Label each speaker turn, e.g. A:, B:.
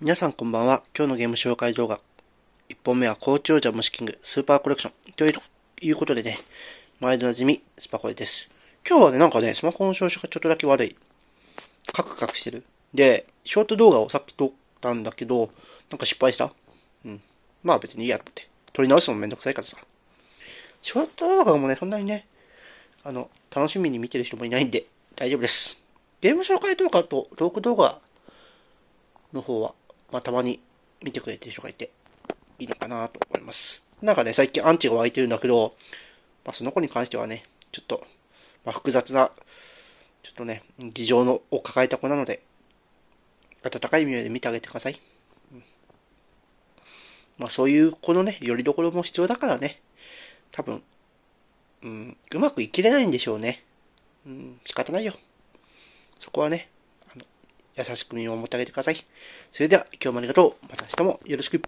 A: 皆さんこんばんは。今日のゲーム紹介動画。1本目は高知王者虫キングスーパーコレクション。ということでね、毎度なじみ、スパコレです。今日はね、なんかね、スマホの調子がちょっとだけ悪い。カクカクしてる。で、ショート動画をさっき撮ったんだけど、なんか失敗した？うん。まあ別にいいやと思って。撮り直すのもめんどくさいからさ。ショート動画もね、そんなにね、あの、楽しみに見てる人もいないんで、大丈夫です。ゲーム紹介動画とトーク動画の方は、まあ、たまに見てくれてる人がいて、いいのかなと思います。なんかね、最近アンチが湧いてるんだけど、まあ、その子に関してはね、ちょっと、まあ、複雑な、ちょっとね、事情のを抱えた子なので、温かい目で見てあげてください。うん、まあ、そういう子のね、よりどころも必要だからね、多分、うん、うまくいきれないんでしょうね。うん、仕方ないよ。そこはね、優しく見守ってあげてください。それでは今日もありがとう。また明日もよろしく。